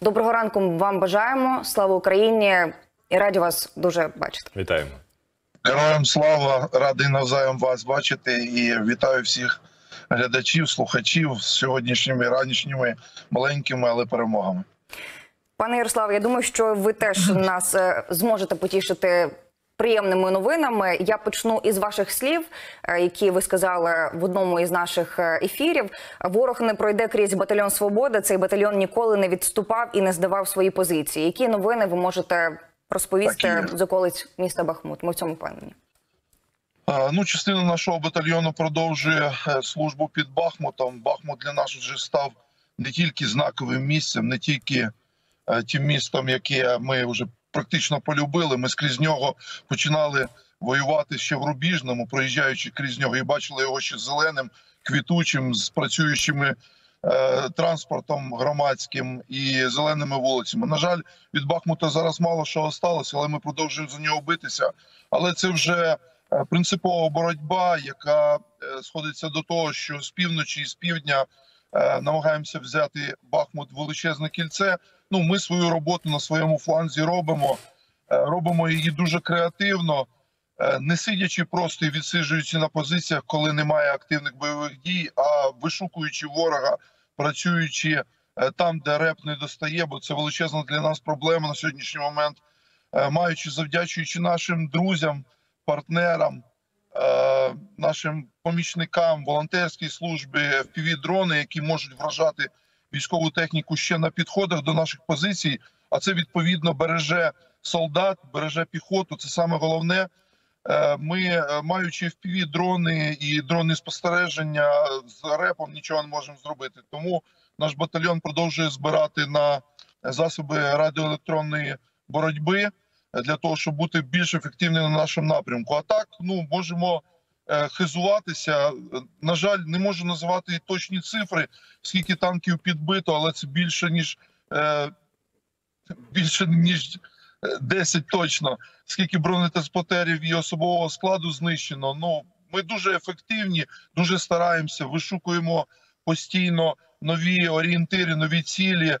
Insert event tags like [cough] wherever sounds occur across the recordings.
Доброго ранку вам бажаємо. Слава Україні і раді вас дуже бачити. Вітаємо. Героям слава, радий навзаєм вас бачити і вітаю всіх глядачів, слухачів з сьогоднішніми ранішніми маленькими, але перемогами. Пане Ярославе, я думаю, що ви теж [laughs] нас е, зможете потішити приємними новинами. Я почну із ваших слів, е, які ви сказали в одному із наших е, ефірів. Ворог не пройде крізь батальйон Свобода. Цей батальйон ніколи не відступав і не здавав свої позиції. Які новини ви можете розповісти з околиць міста Бахмут? Ми в цьому впевнені. Ну, частина нашого батальйону продовжує е, службу під Бахмутом. Бахмут для нас вже став не тільки знаковим місцем, не тільки тим містом, яке ми вже практично полюбили. Ми скрізь нього починали воювати ще в Рубіжному, проїжджаючи крізь нього, і бачили його ще зеленим, квітучим, з працюючими е, транспортом громадським і зеленими вулицями. На жаль, від Бахмута зараз мало що осталося, але ми продовжуємо за нього битися. Але це вже е, принципова боротьба, яка е, сходиться до того, що з півночі і з півдня е, намагаємося взяти Бахмут величезне кільце. Ну, ми свою роботу на своєму фланзі робимо. Е, Робимо її дуже креативно, е, не сидячи просто і відсиджуючи на позиціях, коли немає активних бойових дій, а вишукуючи ворога, працюючи е, там, де реп не достає, бо це величезна для нас проблема на сьогоднішній момент, маючи завдячуючи нашим друзям, партнерам, нашим помічникам, волонтерській службі, fpv дрони, які можуть вражати військову техніку ще на підходах до наших позицій. А це відповідно береже солдат, береже піхоту. Це саме головне. Е, Ми, е, маючи fpv дрони і дрони спостереження з репом, нічого не можемо зробити. Тому наш батальйон продовжує збирати на засоби радіоелектронної боротьби для того, щоб бути більш ефективним на нашому напрямку. А так, ну можемо хизуватися. Е, На жаль, не можу називати точні цифри, скільки танків підбито, але це більше ніж е, більше ніж е, 10 точно. Скільки бронетранспортерів і особового складу знищено. Ну ми дуже ефективні, дуже стараємося, вишукуємо постійно нові орієнтири, нові цілі. Е,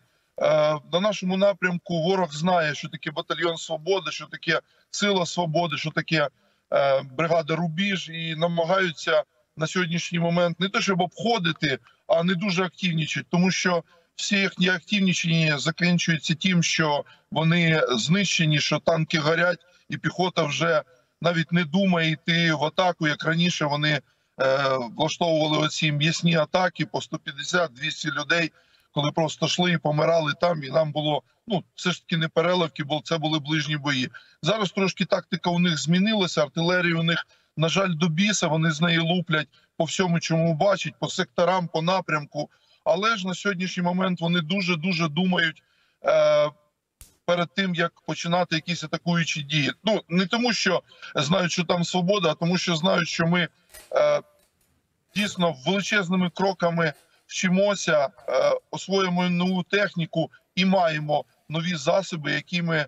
На нашому напрямку ворог знає, що таке батальйон свободи, що таке сила свободи, що таке е, бригада Рубіж, і намагаються на сьогоднішній момент не те, щоб обходити, а не дуже активнічать, тому що всі їхні активнічення закінчуються тим, що вони знищені, що танки горять, і піхота вже навіть не думає йти в атаку, як раніше вони е, влаштовували оці м'ясні атаки по 150-200 людей, коли просто йшли і помирали там, і нам було ну це ж таки не переливки, бо це були ближні бої. Зараз трошки тактика у них змінилася. Артилерія у них, на жаль, до біса. Вони з неї луплять по всьому, чому бачать, по секторам, по напрямку. Але ж на сьогоднішній момент вони дуже дуже думають. Е, Перед тим як починати якісь атакуючі дії, ну не тому, що знають, що там свобода, а тому, що знають, що ми е, дійсно величезними кроками вчимося, е, освоїмо нову техніку і маємо нові засоби, які ми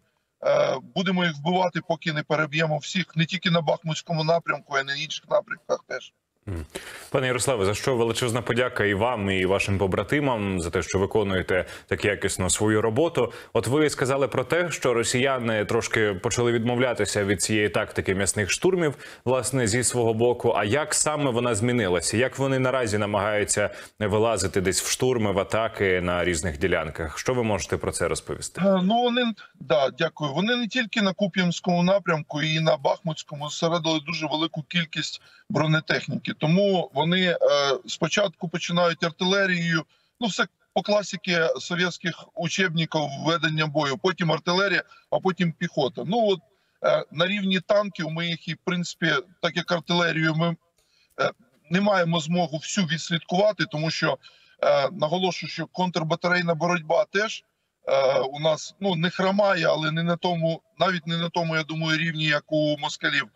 будемо їх вбивати, поки не переб'ємо всіх не тільки на Бахмутському напрямку, а й на інших напрямках теж. Пане Ярославе, за що величезна подяка і вам, і вашим побратимам за те, що виконуєте так якісно свою роботу. От ви сказали про те, що росіяни трошки почали відмовлятися від цієї тактики м'ясних штурмів, власне, зі свого боку. А як саме вона змінилася? Як вони наразі намагаються вилазити десь в штурми, в атаки на різних ділянках? Що ви можете про це розповісти? Е, Ну вони да, дякую. Вони не тільки на Куп'янському напрямку, і на Бахмутському зосередили дуже велику кількість бронетехніки. Тому вони е, спочатку починають артилерією. Ну, все по класіки совєтських учебників ведення бою. Потім артилерія, а потім піхота. Ну от е, на рівні танків ми їх і в принципі, так як артилерію, ми е, не маємо змогу всю відслідкувати, тому що наголошую, що контрбатарейна боротьба теж у нас ну не хромає, але не на тому, навіть не на тому, я думаю, рівні, як у москалів.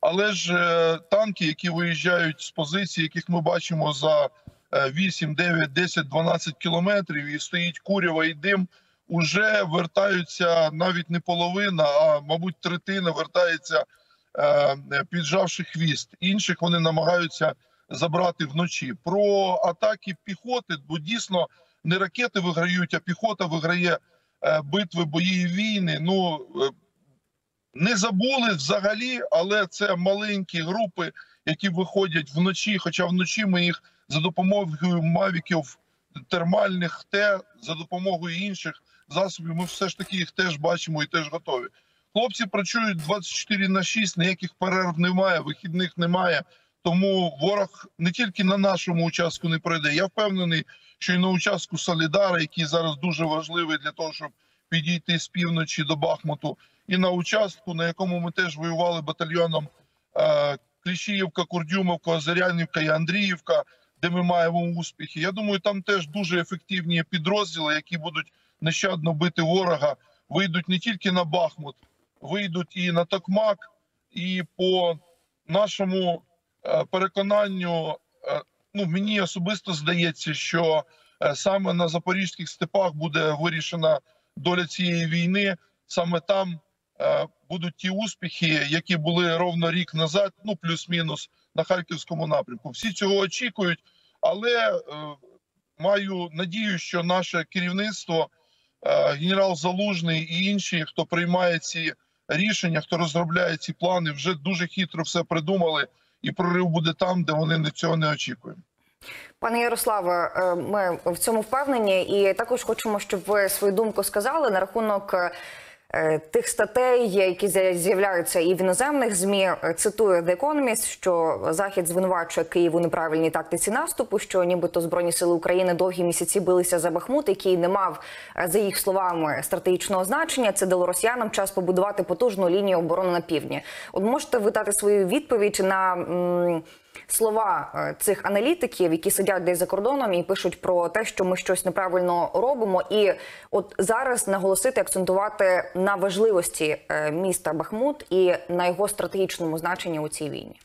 Але ж е, танки, які виїжджають з позицій, яких ми бачимо за е, 8, 9, 10, 12 кілометрів, і стоїть курява і дим, уже вертаються навіть не половина, а мабуть, третина вертається, е, піджавши хвіст. Інших вони намагаються забрати вночі. Про атаки піхоти, бо дійсно не ракети виграють, а піхота виграє е, битви, бої і війни. Ну не забули взагалі, але це маленькі групи, які виходять вночі. Хоча вночі ми їх за допомогою мавіків термальних Т, за допомогою інших засобів, ми все ж таки їх теж бачимо і теж готові. Хлопці працюють 24 на 6, ніяких перерв немає, вихідних немає. Тому ворог не тільки на нашому участку не пройде. Я впевнений, що і на участку Солідара, який зараз дуже важливий для того, щоб підійти з півночі до Бахмуту, і на участку, на якому ми теж воювали батальйоном е, Кліщіївка, Курдюмовка, Озерянівка і Андріївка, де ми маємо успіхи. Я думаю, там теж дуже ефективні підрозділи, які будуть нещадно бити ворога, вийдуть не тільки на Бахмут, вийдуть і на Токмак, і по нашому е, переконанню, е, ну мені особисто здається, що саме на запорізьких степах буде вирішена доля цієї війни. Саме там е, будуть ті успіхи, які були ровно рік назад, ну плюс-мінус на харківському напрямку. Всі цього очікують, але е, маю надію, що наше керівництво, е, генерал Залужний і інші, хто приймає ці рішення, хто розробляє ці плани, вже дуже хитро все придумали, і прорив буде там, де вони цього не очікують. Пане Ярославе, е, ми в цьому впевнені, і також хочемо, щоб ви свою думку сказали на рахунок е, тих статей, які з'я- з'являються і в іноземних змі. Е, Цитую The Economist, що Захід звинувачує Київ у неправильній тактиці наступу, що нібито збройні сили України довгі місяці билися за Бахмут, який не мав за їх словами стратегічного значення. Це дало росіянам час побудувати потужну лінію оборони на півдні. От можете ви дати свою відповідь на. м, слова е, цих аналітиків, які сидять десь за кордоном і пишуть про те, що ми щось неправильно робимо, і от зараз наголосити, акцентувати на важливості е, міста Бахмут і на його стратегічному значенні у цій війні.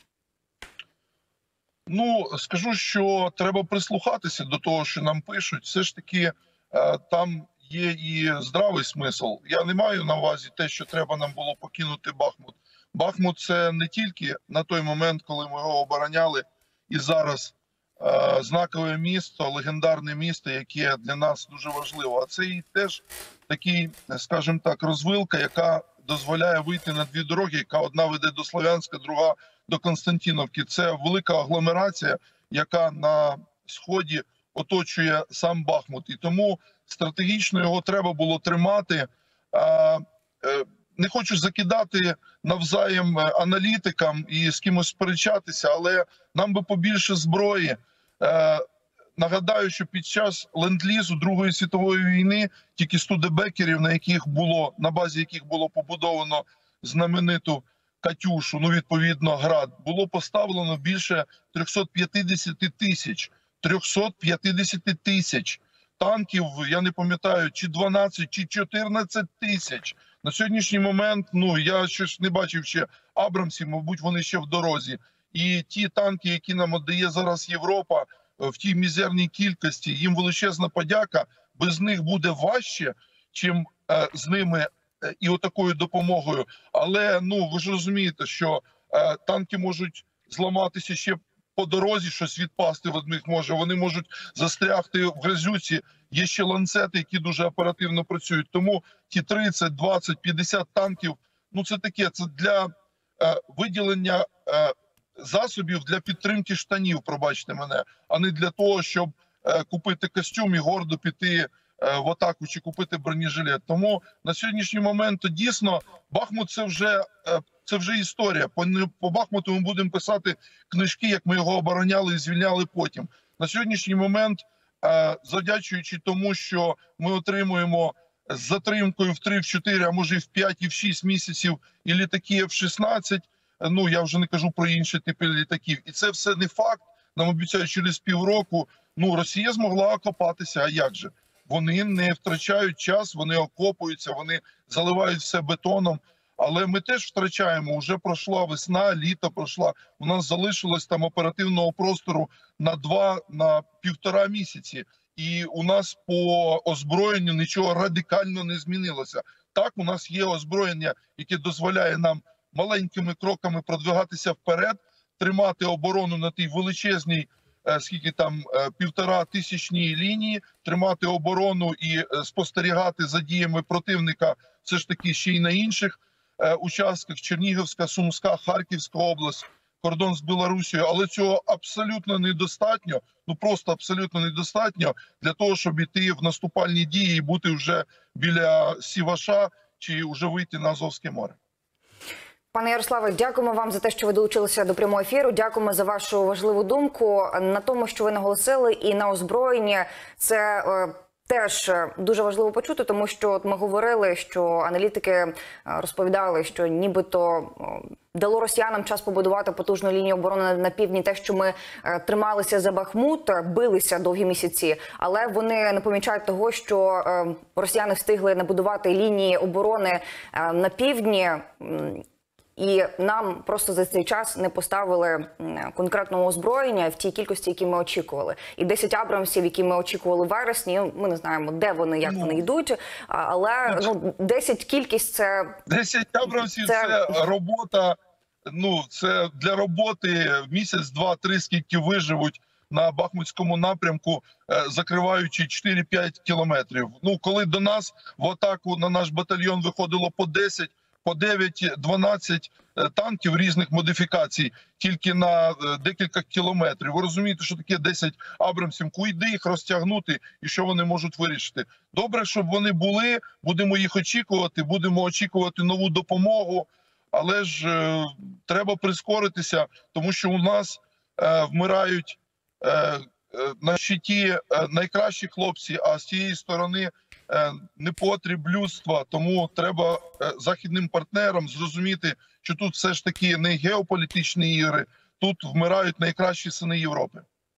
Ну скажу, що треба прислухатися до того, що нам пишуть. Все ж таки е, там є і здравий смисл. Я не маю на увазі те, що треба нам було покинути Бахмут. Бахмут це не тільки на той момент, коли ми його обороняли, і зараз е, знакове місто, легендарне місто, яке для нас дуже важливо. А це і теж такий, скажімо так, розвилка, яка дозволяє вийти на дві дороги, яка одна веде до Слов'янська, друга до Константиновки. Це велика агломерація, яка на сході оточує сам Бахмут, і тому стратегічно його треба було тримати. А, е, Не хочу закидати навзаєм е, аналітикам і з кимось сперечатися, але нам би побільше зброї. Е, Нагадаю, що під час ленд-лізу Другої світової війни тільки студебекерів, на яких було на базі яких було побудовано знамениту Катюшу, ну відповідно град, було поставлено більше 350 тисяч. 350 тисяч танків. Я не пам'ятаю, чи 12, чи 14 тисяч. На сьогоднішній момент ну я щось не бачив ще Абрамсів, мабуть, вони ще в дорозі. І ті танки, які нам віддає зараз Європа е, в тій мізерній кількості, їм величезна подяка. Без них буде важче, чим е, з ними е, і отакою допомогою. Але ну ви ж розумієте, що е, танки можуть зламатися ще по дорозі, щось відпасти від них може. Вони можуть застрягти в грязюці. Є ще ланцети, які дуже оперативно працюють. Тому ті 30, 20, 50 танків. Ну це таке. Це для е, виділення е, засобів для підтримки штанів. Пробачте мене, а не для того, щоб е, купити костюм і гордо піти е, в атаку чи купити бронежилет. Тому на сьогоднішній момент дійсно Бахмут це вже е, це вже історія. По, по Бахмуту ми будемо писати книжки, як ми його обороняли і звільняли потім. На сьогоднішній момент, е, завдячуючи тому, що ми отримуємо з затримкою в 3, в 4, а може і в 5, і в 6 місяців і літаки F-16, е, ну я вже не кажу про інші типи літаків. І це все не факт. Нам обіцяють через півроку. Ну Росія змогла окопатися. А як же? Вони не втрачають час, вони окопуються, вони заливають все бетоном. Але ми теж втрачаємо. Уже пройшла весна, літо пройшла. У нас залишилось там оперативного простору на два на півтора місяці, і у нас по озброєнню нічого радикально не змінилося. Так, у нас є озброєння, яке дозволяє нам маленькими кроками продвигатися вперед, тримати оборону на тій величезній е, скільки там е, півтора тисячні лінії, тримати оборону і е, спостерігати за діями противника, все ж таки ще й на інших участках: Чернігівська, Сумська, Харківська область, кордон з Білорусією. Але цього абсолютно недостатньо. Ну просто абсолютно недостатньо для того, щоб іти в наступальні дії і бути вже біля Сіваша чи вже вийти на Азовське море. Пане Ярославе, дякуємо вам за те, що ви долучилися до прямого ефіру. Дякуємо за вашу важливу думку на тому, що ви наголосили, і на озброєнні. Це е, теж е, дуже важливо почути, тому що от ми говорили, що аналітики е, розповідали, що нібито дало росіянам час побудувати потужну лінію оборони на, півдні. Те, що ми е, трималися за Бахмут, билися довгі місяці, але вони не помічають того, що росіяни встигли набудувати лінії оборони на півдні. І нам просто за цей час не поставили конкретного озброєння в тій кількості, які ми очікували. І 10 абрамсів, які ми очікували в вересні. ну, Ми не знаємо, де вони, як Ну. вони йдуть. Але ну 10 кількість це 10 абрамсів Це- це... робота. Ну це для роботи місяць, два, три, скільки виживуть на Бахмутському напрямку, е, закриваючи 4-5 кілометрів. Ну коли до нас в атаку на наш батальйон виходило по 10, по 9, 12 е, танків різних модифікацій, тільки на е, декілька кілометрів. Ви розумієте, що таке 10 абрамсів? Куди їх розтягнути і що вони можуть вирішити? Добре, щоб вони були. Будемо їх очікувати. Будемо очікувати нову допомогу. Але ж е, треба прискоритися, тому що у нас е, вмирають е, е, на щиті найкращі хлопці, а з тієї сторони непотріб людства. Тому треба е, західним партнерам зрозуміти, що тут все ж таки не геополітичні ігри, тут вмирають найкращі сини Європи.